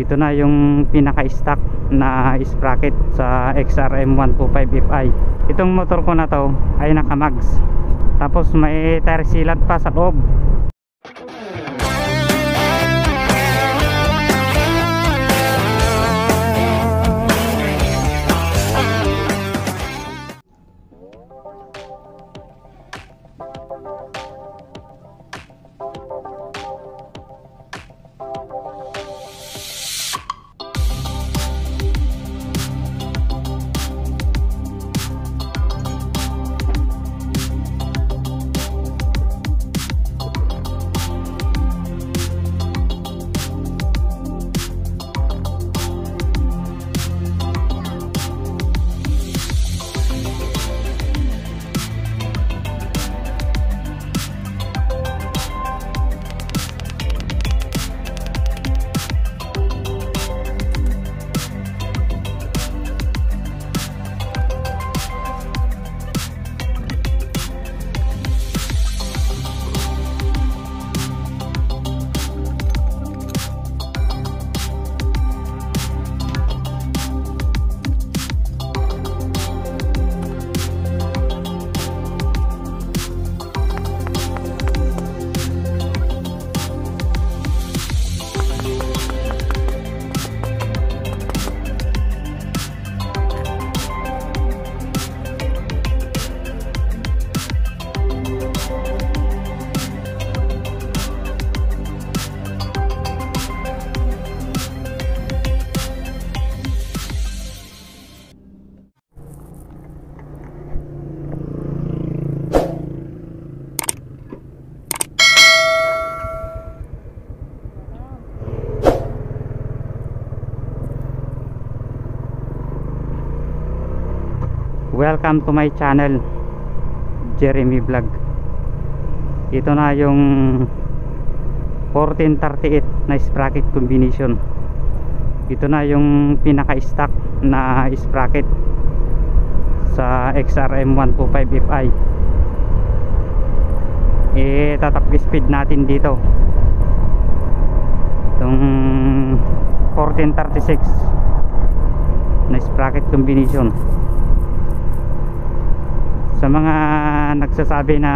ito na yung pinaka stock na sprocket sa XRM 125Fi itong motor ko na to ay naka mags tapos may tire sealant pa sa loob Welcome to my channel Jeremy Vlog. Ito na yung 1438 na sprocket combination. Ito na yung pinaka stock na sprocket sa XRM 125Fi eh tatap speed natin dito. Itong 1436 na sprocket combination sa mga nagsasabi na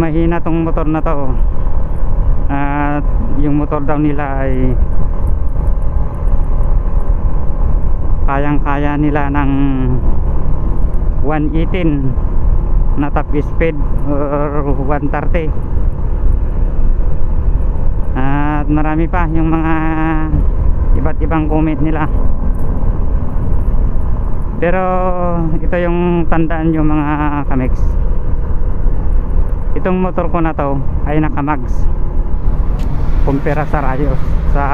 mahina tong motor na to. At yung motor daw nila ay kayang kaya nila ng 118 na top speed or 130 at marami pa yung mga iba't ibang comment nila pero ito yung tandaan nyo mga kamex. Itong motor ko na to ay naka mags kumpira sa rayos sa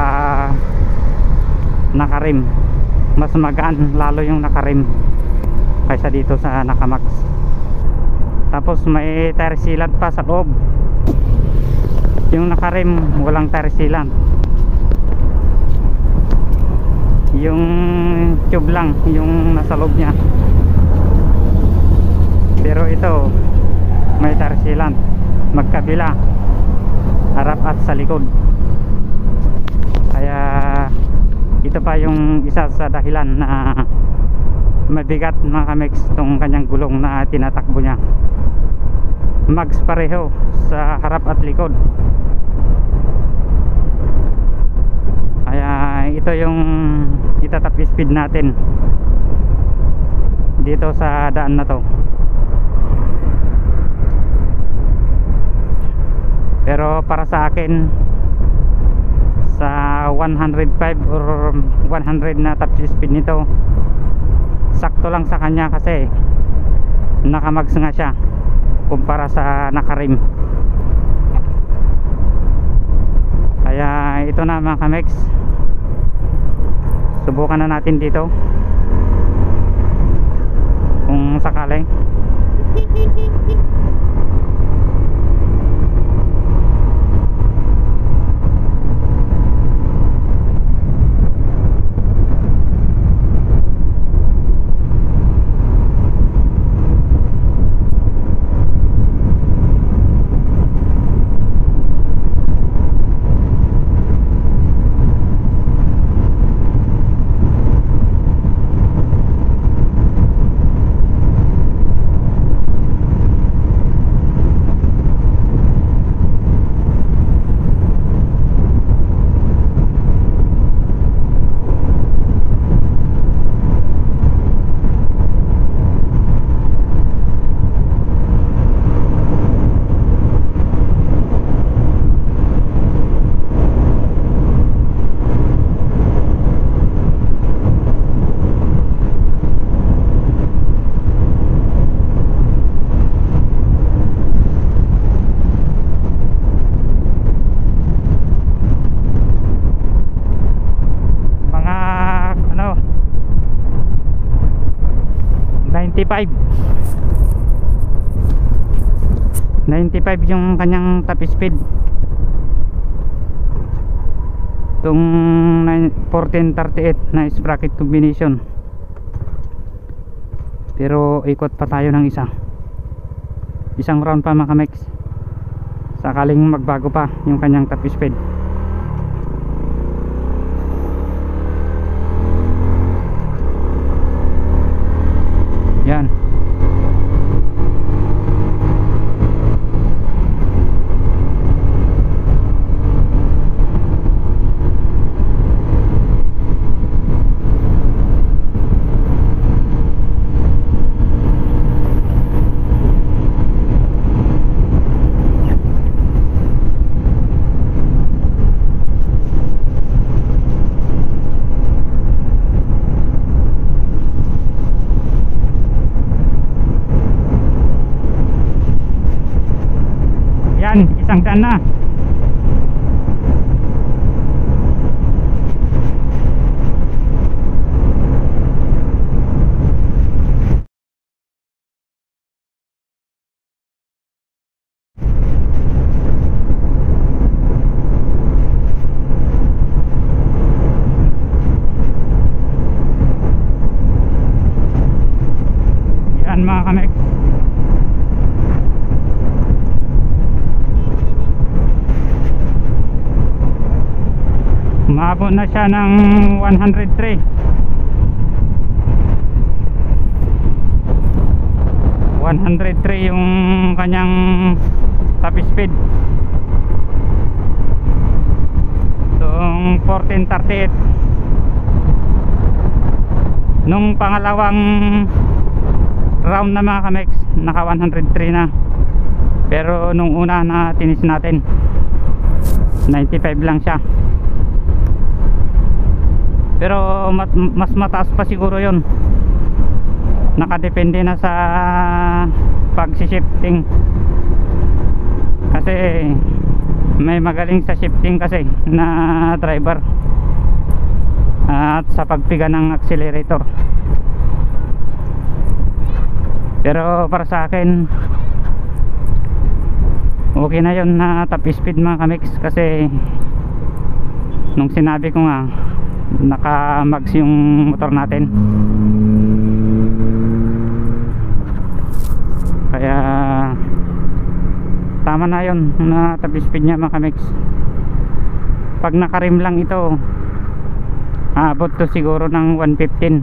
nakarim. Mas magaan lalo yung nakarim kaysa dito sa naka mags tapos may tire sealant pa sa loob. Yung nakarim walang tire sealant. Yung tube lang yung nasa loob niya. Pero ito may tire sealant magkabila harap at sa likod. Kaya ito pa yung isa sa dahilan na mabigat mga kamex tong kanyang gulong na tinatakbo niya. Mags pareho sa harap at likod. Kaya ito yung itatap speed natin. Dito sa daan na to. Pero para sa akin sa 105 or 100 na top speed nito sakto lang sa kanya kasi nakamags nga siya kumpara sa nakarim. Kaya ito na mga kamex subukan na natin dito. Kung sakali 95 95 yung kanyang top speed. Itong 1438 na sprocket combination. Pero ikot pa tayo ng isa. Isang round pa mga kamex. Sakaling magbago pa yung kanyang top speed yan yan isang daan na yan mga kamek Umabot na siya ng 103 103 yung kanyang top speed. Itong 1438 Nung pangalawang round na mga kamex Naka 103 na. Pero nung una na tinis natin 95 lang siya pero mat, mas mataas pa siguro yon nakadepende na sa pag-shifting. Kasi may magaling sa shifting kasi na driver. At sa pagpiga ng accelerator. Pero para sa akin okay na yon na top speed mga kamix kasi nung sinabi ko nga naka max yung motor natin. Kaya tama na yon na top speed nya mga kamix pag nakarim lang ito aabot to siguro ng 115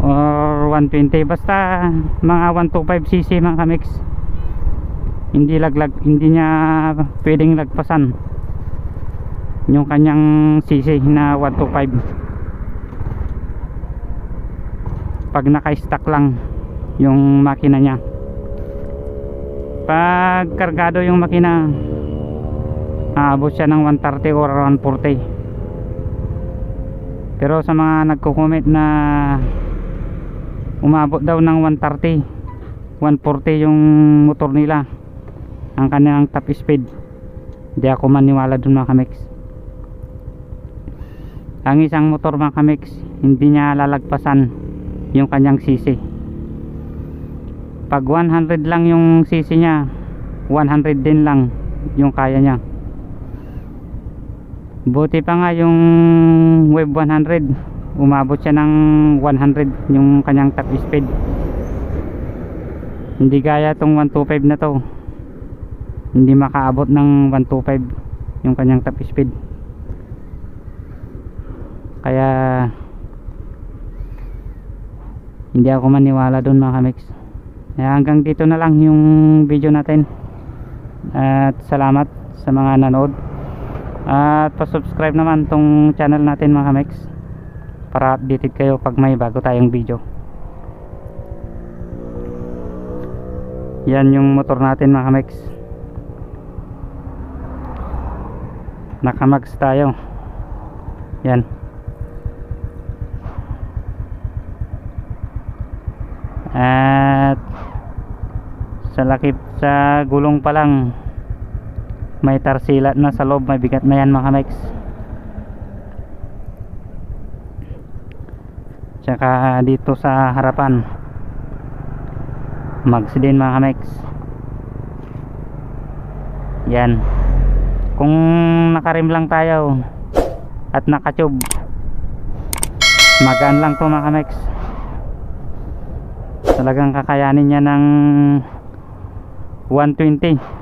or 120 basta mga 125cc mga kamix hindi laglag hindi niya pwedeng lagpasan yung kanyang cc na 125 pag naka-stack lang yung makina niya. Pag kargado yung makina aabot siya ng 130 or 140 pero sa mga nagko-comment na umabot daw ng 130 140 yung motor nila ang kanilang top speed hindi ako maniwala dun mga kamix ang isang motor mga kamix hindi niya lalagpasan yung kanyang sisi. Pag 100 lang yung sisi niya 100 din lang yung kaya niya. Buti pa nga yung wave 100 umabot siya ng 100 yung kanyang top speed. Hindi gaya tong 125 na to. Hindi makaabot ng 125 yung kanyang top speed kaya hindi ako maniwala doon mga kamix. Kaya hanggang dito na lang yung video natin. At salamat sa mga nanood. At pa-subscribe naman tong channel natin mga kamix para updated kayo pag may bago tayong video. Yan yung motor natin mga kamix. Nakamags tayo yan at sa lakip sa gulong pa lang may tarsila na sa loob may bigat na yan mga kamex tsaka dito sa harapan mags din mga kamex yan. Kung nakarim lang tayo at nakatube magaan lang to mga kamex talagang kakayanin niya ng 120